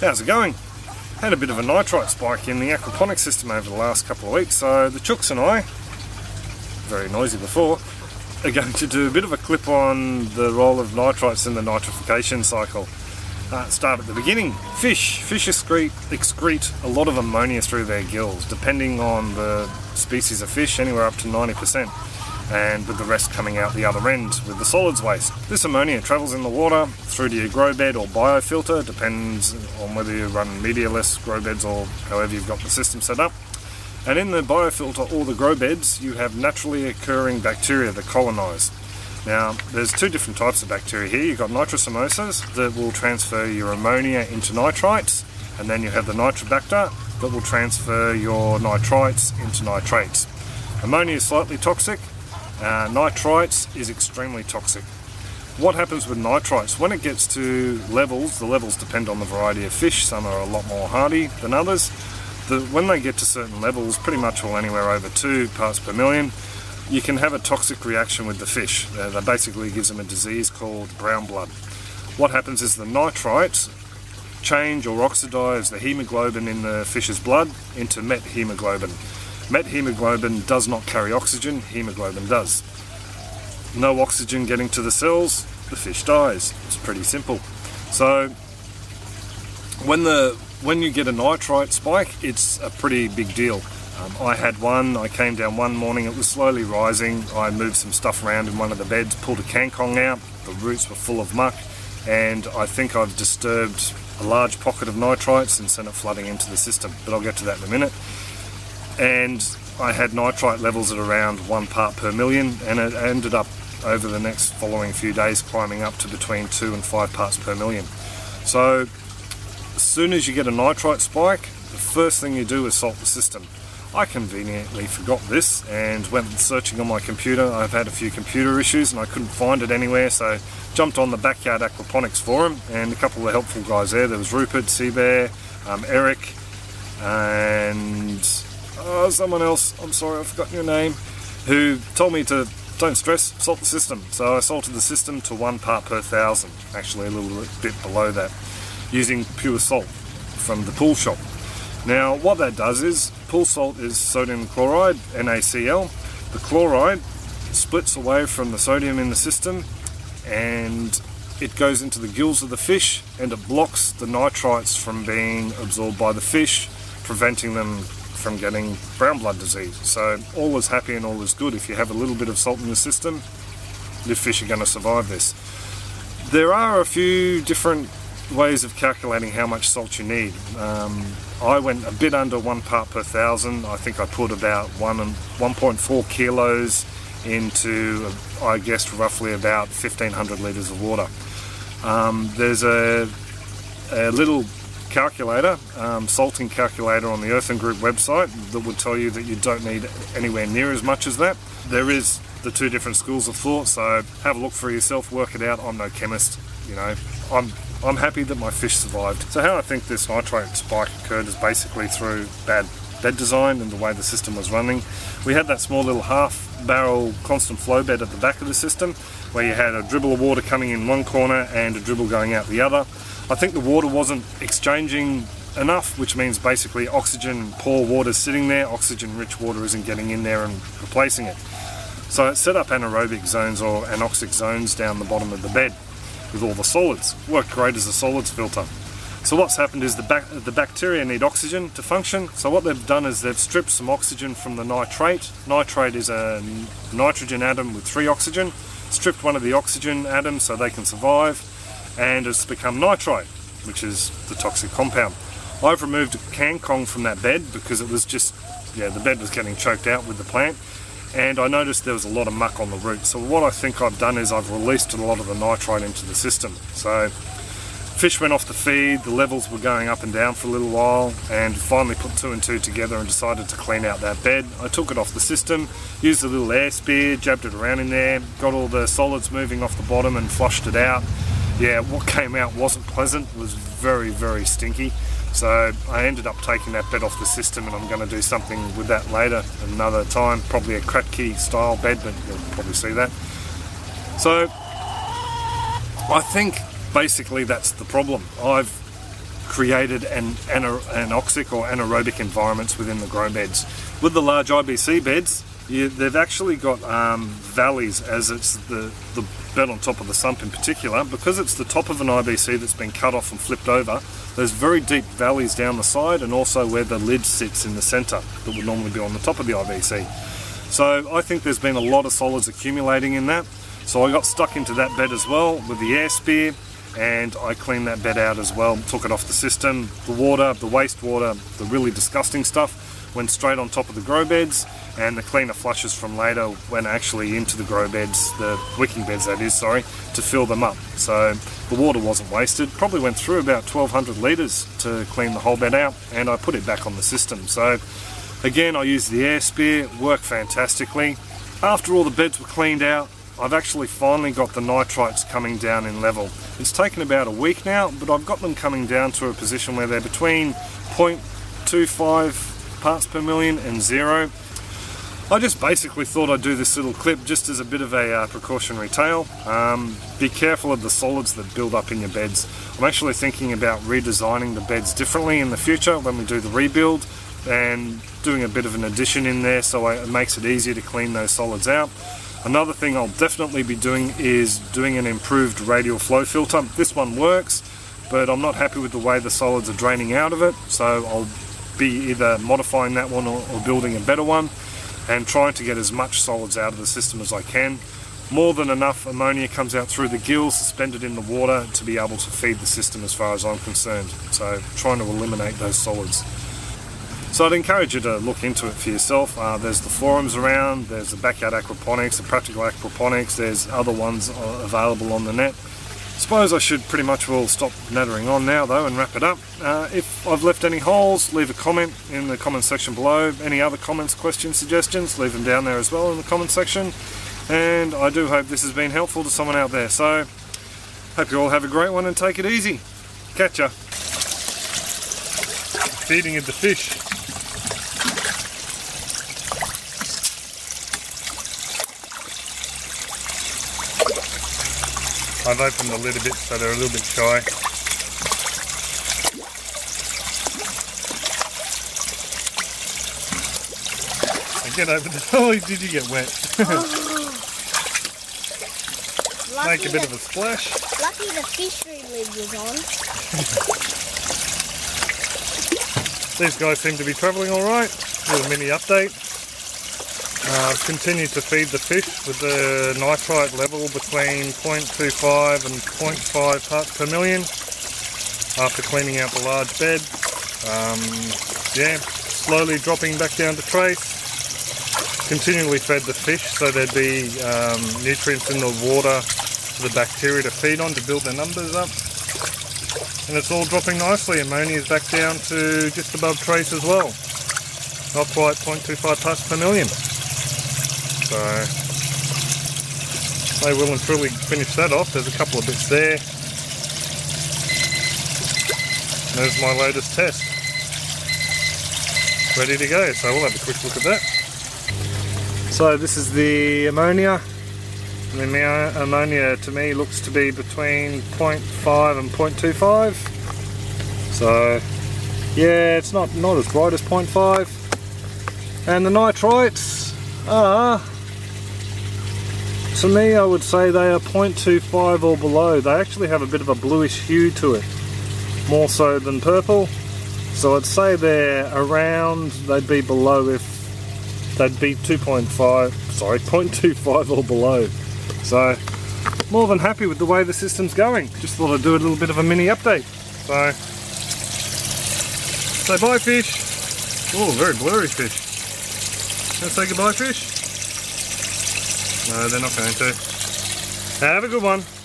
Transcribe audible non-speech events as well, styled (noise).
How's it going? Had a bit of a nitrite spike in the aquaponics system over the last couple of weeks, so the chooks and I, very noisy before, are going to do a bit of a clip on the role of nitrites in the nitrification cycle. Uh, start at the beginning. Fish. Fish excrete, excrete a lot of ammonia through their gills, depending on the species of fish, anywhere up to 90% and with the rest coming out the other end with the solids waste. This ammonia travels in the water through to your grow bed or biofilter, depends on whether you run medialess grow beds or however you've got the system set up. And in the biofilter or the grow beds, you have naturally occurring bacteria that colonise. Now, there's two different types of bacteria here. You've got nitrosomonas that will transfer your ammonia into nitrites, and then you have the nitrobacter that will transfer your nitrites into nitrates. Ammonia is slightly toxic, uh, nitrites is extremely toxic. What happens with nitrites? When it gets to levels, the levels depend on the variety of fish, some are a lot more hardy than others. The, when they get to certain levels, pretty much all anywhere over 2 parts per million, you can have a toxic reaction with the fish. Uh, that basically gives them a disease called brown blood. What happens is the nitrites change or oxidize the hemoglobin in the fish's blood into methemoglobin. Methemoglobin does not carry oxygen, hemoglobin does. No oxygen getting to the cells, the fish dies. It's pretty simple. So when the when you get a nitrite spike, it's a pretty big deal. Um, I had one, I came down one morning, it was slowly rising. I moved some stuff around in one of the beds, pulled a kangkong out, the roots were full of muck, and I think I've disturbed a large pocket of nitrites and sent it flooding into the system, but I'll get to that in a minute and I had nitrite levels at around one part per million and it ended up over the next following few days climbing up to between two and five parts per million. So as soon as you get a nitrite spike, the first thing you do is salt the system. I conveniently forgot this and went searching on my computer. I've had a few computer issues and I couldn't find it anywhere, so jumped on the Backyard Aquaponics forum and a couple of helpful guys there. There was Rupert, Seabear, um, Eric, and uh, someone else, I'm sorry, I've forgotten your name, who told me to don't stress, salt the system. So I salted the system to one part per thousand, actually a little bit below that, using pure salt from the pool shop. Now what that does is, pool salt is sodium chloride, NaCl. The chloride splits away from the sodium in the system and it goes into the gills of the fish and it blocks the nitrites from being absorbed by the fish, preventing them from getting brown blood disease. So all is happy and all is good. If you have a little bit of salt in the system, your fish are going to survive this. There are a few different ways of calculating how much salt you need. Um, I went a bit under one part per thousand. I think I put about one and 1.4 kilos into, I guess, roughly about 1500 litres of water. Um, there's a, a little calculator, um, salting calculator on the Earthan Group website that would tell you that you don't need anywhere near as much as that. There is the two different schools of thought, so have a look for yourself, work it out. I'm no chemist, you know. I'm I'm happy that my fish survived. So how I think this nitrate spike occurred is basically through bad bed design and the way the system was running. We had that small little half barrel constant flow bed at the back of the system where you had a dribble of water coming in one corner and a dribble going out the other. I think the water wasn't exchanging enough, which means basically oxygen poor water is sitting there, oxygen rich water isn't getting in there and replacing it. So it set up anaerobic zones or anoxic zones down the bottom of the bed with all the solids. Worked great as a solids filter. So what's happened is the, the bacteria need oxygen to function. So what they've done is they've stripped some oxygen from the nitrate. Nitrate is a nitrogen atom with three oxygen. Stripped one of the oxygen atoms so they can survive and it's become nitrite, which is the toxic compound. I've removed kangkong from that bed because it was just, yeah, the bed was getting choked out with the plant and I noticed there was a lot of muck on the root. So what I think I've done is I've released a lot of the nitrite into the system. So fish went off the feed, the levels were going up and down for a little while and finally put two and two together and decided to clean out that bed. I took it off the system, used a little air spear, jabbed it around in there, got all the solids moving off the bottom and flushed it out yeah, what came out wasn't pleasant, was very, very stinky. So I ended up taking that bed off the system and I'm going to do something with that later, another time, probably a Kratky style bed, but you'll probably see that. So I think basically that's the problem. I've created an anoxic or anaerobic environments within the grow beds. With the large IBC beds, you, they've actually got um, valleys as it's the, the bed on top of the sump in particular. Because it's the top of an IBC that's been cut off and flipped over, there's very deep valleys down the side and also where the lid sits in the centre that would normally be on the top of the IBC. So I think there's been a lot of solids accumulating in that. So I got stuck into that bed as well with the air spear and I cleaned that bed out as well, took it off the system. The water, the wastewater, the really disgusting stuff went straight on top of the grow beds and the cleaner flushes from later went actually into the grow beds, the wicking beds that is, sorry, to fill them up. So the water wasn't wasted, probably went through about 1200 litres to clean the whole bed out and I put it back on the system. So again, I used the air spear, worked fantastically. After all the beds were cleaned out, I've actually finally got the nitrites coming down in level. It's taken about a week now, but I've got them coming down to a position where they're between 0.25 parts per million and zero. I just basically thought I'd do this little clip just as a bit of a uh, precautionary tale. Um, be careful of the solids that build up in your beds. I'm actually thinking about redesigning the beds differently in the future when we do the rebuild and doing a bit of an addition in there so it makes it easier to clean those solids out. Another thing I'll definitely be doing is doing an improved radial flow filter. This one works, but I'm not happy with the way the solids are draining out of it, so I'll be either modifying that one or, or building a better one and trying to get as much solids out of the system as I can. More than enough ammonia comes out through the gills suspended in the water to be able to feed the system as far as I'm concerned. So trying to eliminate those solids. So I'd encourage you to look into it for yourself. Uh, there's the forums around, there's the Backyard Aquaponics, the Practical Aquaponics, there's other ones uh, available on the net suppose I should pretty much well stop nattering on now though and wrap it up. Uh, if I've left any holes, leave a comment in the comment section below. Any other comments, questions, suggestions, leave them down there as well in the comment section. And I do hope this has been helpful to someone out there. So, hope you all have a great one and take it easy. Catch ya. Feeding of the fish. I've opened the lid a bit so they're a little bit shy. I get over the... (laughs) Oh, did you get wet? Oh. Make a bit the, of a splash. Lucky the fishery lid was on. (laughs) These guys seem to be travelling alright. Little mini update. Uh, continue to feed the fish with the nitrite level between 0.25 and 0.5 parts per million after cleaning out the large bed. Um, yeah, slowly dropping back down to trace. Continually fed the fish so there'd be um, nutrients in the water for the bacteria to feed on to build their numbers up. And it's all dropping nicely. Ammonia is back down to just above trace as well. Not quite 0.25 parts per million. So they will and truly finish that off. There's a couple of bits there. There's my latest test. Ready to go, so we'll have a quick look at that. So this is the ammonia. The ammonia to me looks to be between 0.5 and 0.25. So yeah, it's not, not as bright as 0.5. And the nitrites are to me I would say they are 0.25 or below. They actually have a bit of a bluish hue to it, more so than purple. So I'd say they're around, they'd be below if they'd be 2.5, sorry, (laughs) 0.25 or below. So more than happy with the way the system's going. Just thought I'd do a little bit of a mini update. So, say bye fish. Oh, very blurry fish. Gonna say goodbye fish? No, they're not going to. Have a good one.